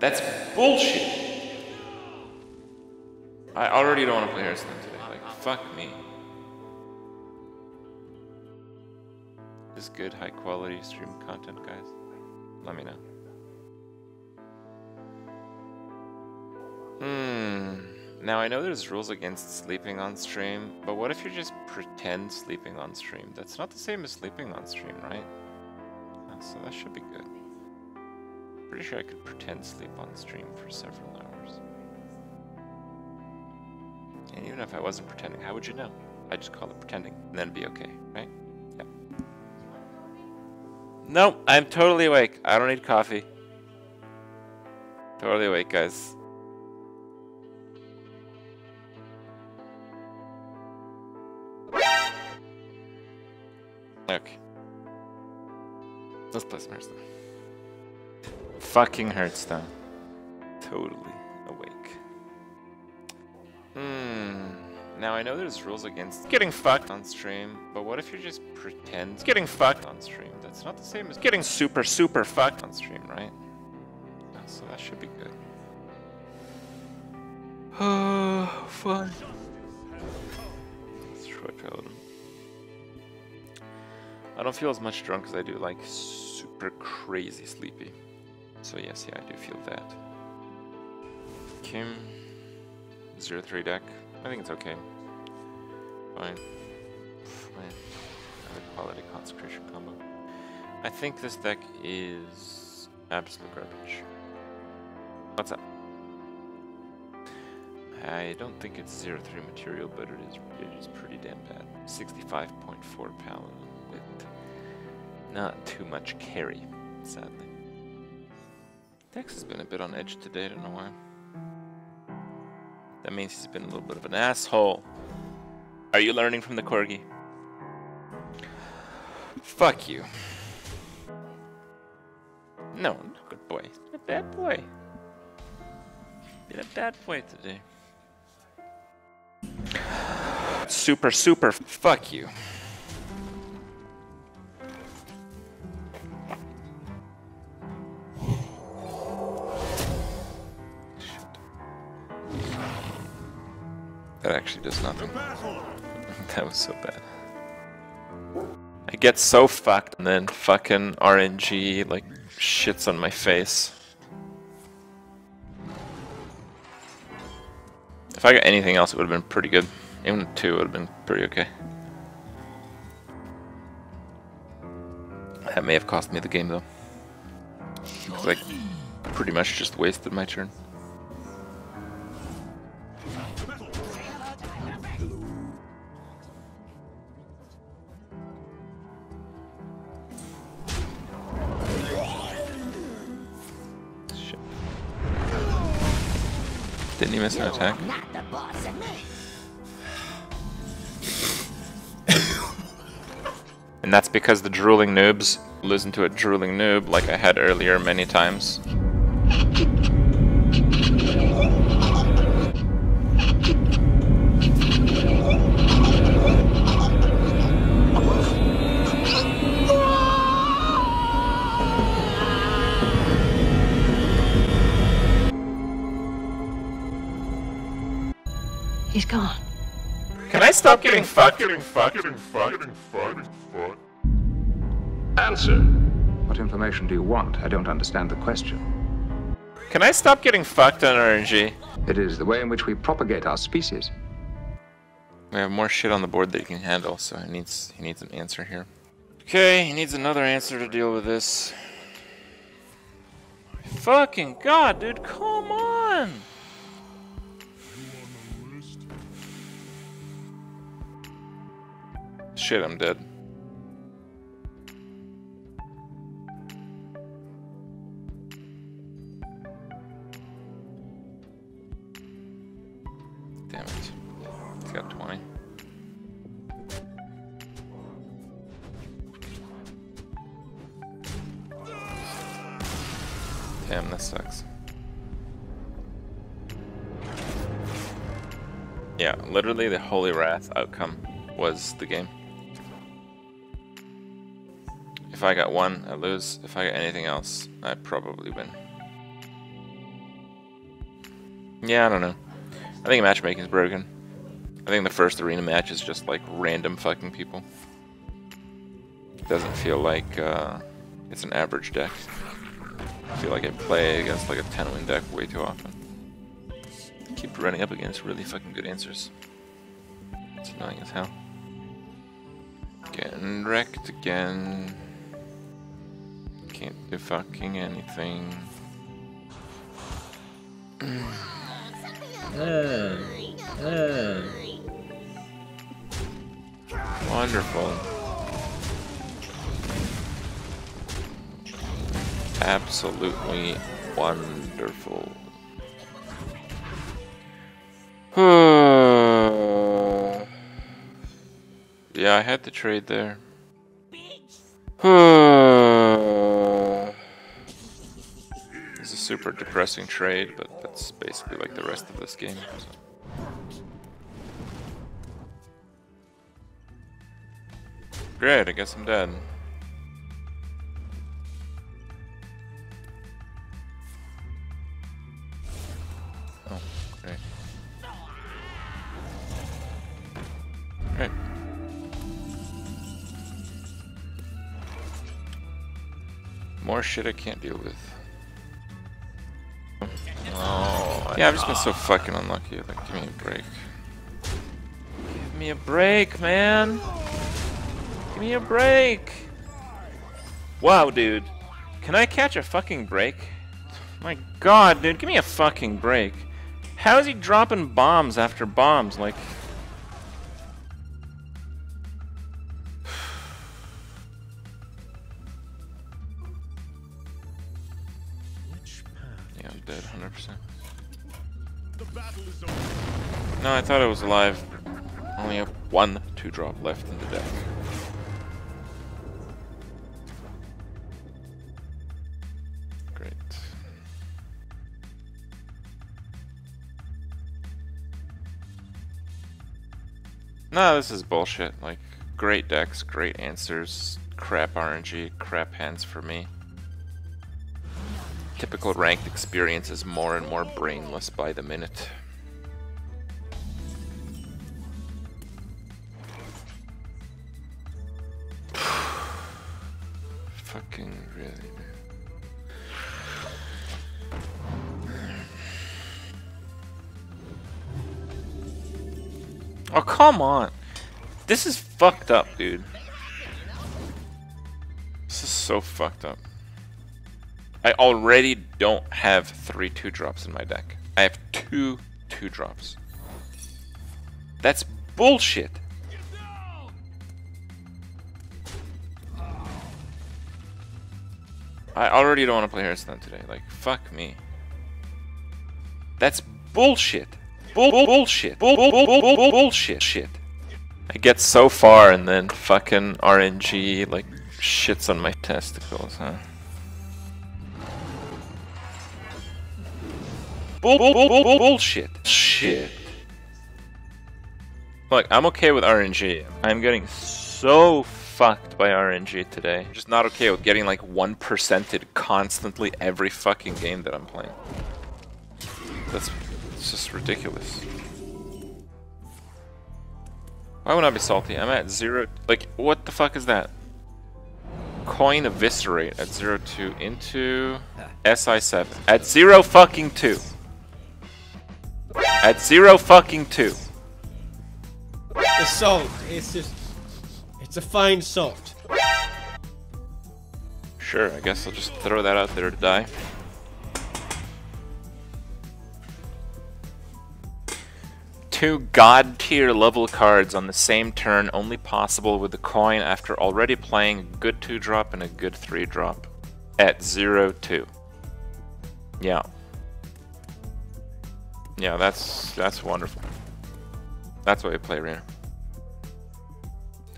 That's bullshit. I already don't want to play Hearthstone today. Like, fuck me. Is good high quality stream content, guys? Let me know. Hmm. Now I know there's rules against sleeping on stream, but what if you just pretend sleeping on stream? That's not the same as sleeping on stream, right? So that should be good. Pretty sure I could pretend sleep on stream for several hours. And even if I wasn't pretending, how would you know? I'd just call it pretending, and then be okay, right? Yep. Nope, I'm totally awake. I don't need coffee. Totally awake, guys. Okay. Let's play some Hearthstone. Fucking hurts though. Totally awake. Hmm. Now I know there's rules against getting fucked on stream, but what if you just pretend getting fucked on stream? That's not the same as getting super, super fucked on stream, right? So that should be good. Oh, fun. Let's try Paladin. I don't feel as much drunk as I do like super crazy sleepy. So yes, yeah, I do feel that. Kim, 0-3 deck. I think it's okay. Fine. Fine. Equality consecration combo. I think this deck is absolute garbage. What's up? I don't think it's 0-3 material, but it is it is pretty damn bad. 65.4 paladin with not too much carry, sadly. Dex has been a bit on edge today, I don't know why. That means he's been a little bit of an asshole. Are you learning from the corgi? Fuck you. No, no good boy. Been a bad boy. Been a bad boy today. Super, super, fuck you. That actually does nothing. that was so bad. I get so fucked and then fucking RNG like shits on my face. If I got anything else, it would have been pretty good. Even two would have been pretty okay. That may have cost me the game though. I pretty much just wasted my turn. Attack? Not the boss of me. And that's because the drooling noobs listen to a drooling noob like I had earlier many times. Gone. Can I stop getting fucked? Getting fucked, getting fucked, getting fucked, getting fucked. Answer. What information do you want? I don't understand the question. Can I stop getting fucked on RNG? It is the way in which we propagate our species. We have more shit on the board that he can handle, so he needs he needs an answer here. Okay, he needs another answer to deal with this. Fucking god, dude, come on! Shit, I'm dead. Damn it. He's got 20. Damn, this sucks. Yeah, literally the Holy Wrath outcome was the game. If I got one, I lose. If I got anything else, I probably win. Yeah, I don't know. I think matchmaking is broken. I think the first arena match is just like random fucking people. Doesn't feel like uh, it's an average deck. I feel like I play against like a 10 win deck way too often. Keep running up against really fucking good answers. It's annoying as hell. Getting wrecked again. Can't do fucking anything. Uh, uh. Wonderful. Absolutely wonderful. yeah, I had to trade there. Super depressing trade, but that's basically like the rest of this game. so. Great, I guess I'm dead. Oh, great. Great. More shit I can't deal with. Yeah, I've just been so fucking unlucky. Like, give me a break. Give me a break, man. Give me a break. Wow, dude. Can I catch a fucking break? My god, dude, give me a fucking break. How is he dropping bombs after bombs? Like. Yeah, I'm dead, 100%. No, I thought I was alive. Only have one two drop left in the deck. Great. No, this is bullshit. Like, great decks, great answers, crap RNG, crap hands for me. Typical ranked experience is more and more brainless by the minute. Fucking really, man. Oh, come on. This is fucked up, dude. This is so fucked up. I already don't have three two drops in my deck. I have two two drops. That's bullshit. I already don't want to play Hearthstone today. Like, fuck me. That's bullshit. Bull, bull bullshit. Bull, bull, bull, bull, bull, bullshit. Shit. I get so far and then fucking RNG like shits on my testicles, huh? Bull, bull, bull, bull, bull, bullshit. Shit. Look, I'm okay with RNG. I'm getting so fucked by RNG today. I'm just not okay with getting like 1%ed constantly every fucking game that I'm playing. That's just ridiculous. Why would I be salty? I'm at zero. Like, what the fuck is that? Coin eviscerate at zero two into SI7 at zero fucking two. At zero fucking two. The salt. It's just. It's a fine salt. Sure, I guess I'll just throw that out there to die. Two god tier level cards on the same turn, only possible with the coin after already playing a good 2 drop and a good 3 drop. At 0 2. Yeah. Yeah, that's that's wonderful. That's why we play Arena.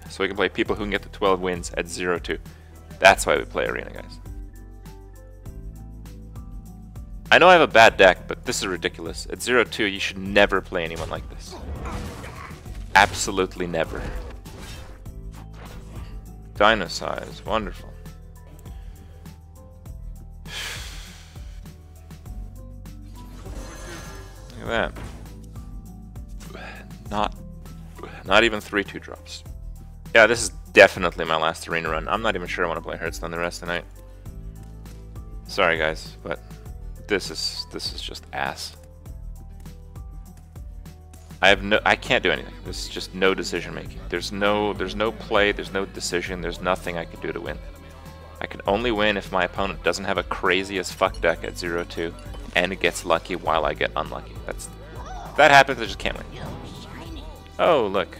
So we can play people who can get to 12 wins at 0 2. That's why we play Arena, guys. I know I have a bad deck, but this is ridiculous. At 0-2, you should never play anyone like this. Absolutely never. Dino size, wonderful. That. Not, not even three two drops. Yeah, this is definitely my last arena run. I'm not even sure I want to play Hearthstone the rest of the night. Sorry guys, but this is this is just ass. I have no I can't do anything. There's just no decision making. There's no there's no play, there's no decision, there's nothing I can do to win. I can only win if my opponent doesn't have a crazy as fuck deck at 0-2 and it gets lucky while I get unlucky. That's that happens I just can't win. Oh look.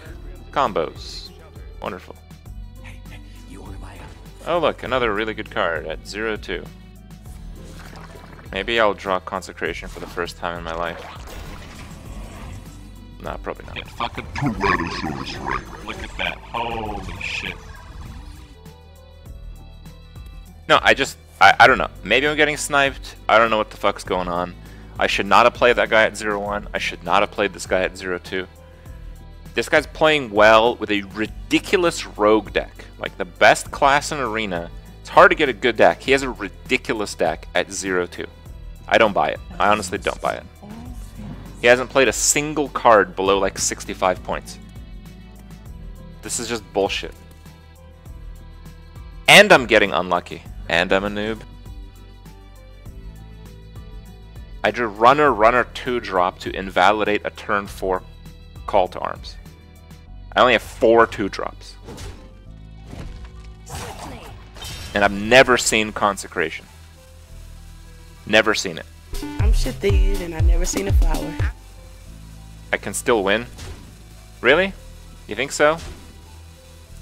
Combos. Wonderful. Oh look, another really good card at 0-2. Maybe I'll draw Consecration for the first time in my life. Nah, probably not. Fucking Tyrannosaurus. Look at that. Holy shit. No, I just, I, I don't know. Maybe I'm getting sniped. I don't know what the fuck's going on. I should not have played that guy at 0-1. I should not have played this guy at 0-2. This guy's playing well with a ridiculous rogue deck. Like the best class in Arena. It's hard to get a good deck. He has a ridiculous deck at 0-2. I don't buy it. I honestly don't buy it. He hasn't played a single card below like 65 points. This is just bullshit. And I'm getting unlucky. And I'm a noob. I drew runner, runner 2 drop to invalidate a turn 4 call to arms. I only have 4 2 drops. And I've never seen Consecration. Never seen it. I'm shit Shadid and I've never seen a flower. I can still win? Really? You think so?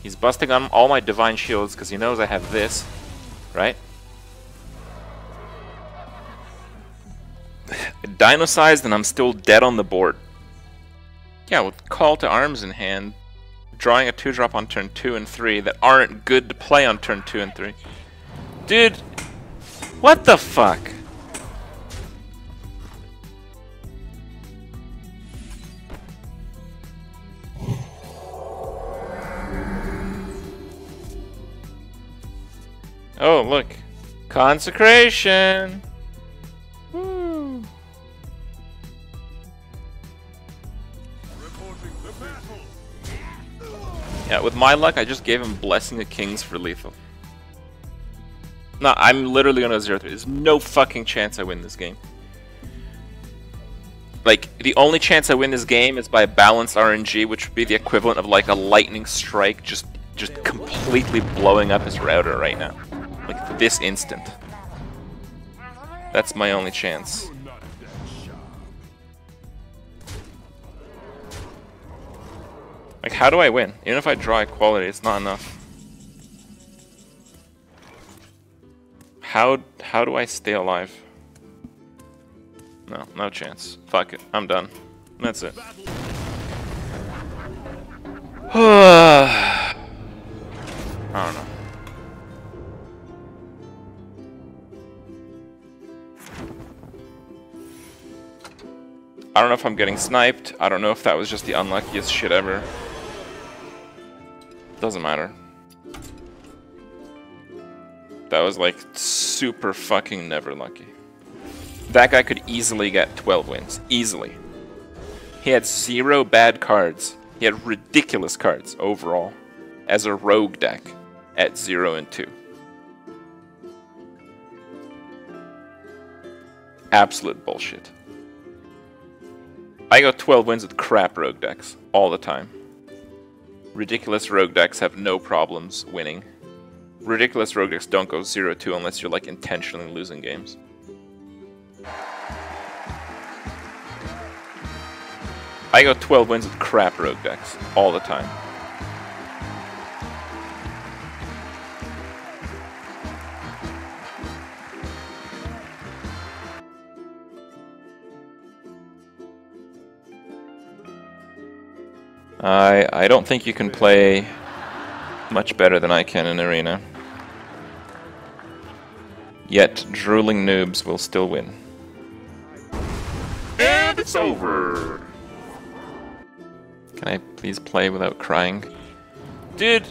He's busting on all my Divine Shields because he knows I have this, right? Dino-sized and I'm still dead on the board. Yeah, with Call to Arms in hand, drawing a 2-drop on turn 2 and 3 that aren't good to play on turn 2 and 3. Dude, what the fuck? Consecration! Woo. Yeah, with my luck, I just gave him Blessing of Kings for lethal. No, I'm literally gonna 0 3. There's no fucking chance I win this game. Like, the only chance I win this game is by a balanced RNG, which would be the equivalent of like a lightning strike just just completely blowing up his router right now. This instant. That's my only chance. Like, how do I win? Even if I draw equality, it's not enough. How, how do I stay alive? No, no chance. Fuck it. I'm done. That's it. I don't know. I don't know if I'm getting sniped. I don't know if that was just the unluckiest shit ever. Doesn't matter. That was like super fucking never lucky. That guy could easily get 12 wins. Easily. He had zero bad cards. He had ridiculous cards overall as a rogue deck at 0 and 2. Absolute bullshit. I got 12 wins with crap rogue decks all the time. Ridiculous rogue decks have no problems winning. Ridiculous rogue decks don't go 0-2 unless you're like intentionally losing games. I got 12 wins with crap rogue decks all the time. I I don't think you can play much better than I can in Arena. Yet drooling noobs will still win. And it's over. Can I please play without crying? Dude,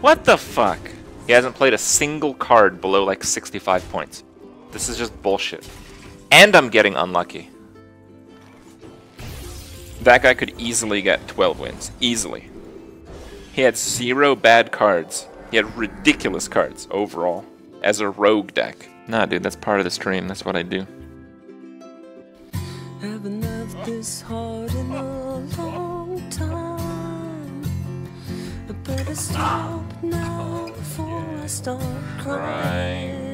what the fuck? He hasn't played a single card below like 65 points. This is just bullshit. And I'm getting unlucky. That guy could easily get 12 wins. Easily. He had zero bad cards. He had ridiculous cards overall as a rogue deck. Nah, dude, that's part of the stream. That's what I do. Haven't loved this hard in a long time. I better stop now before I start crying.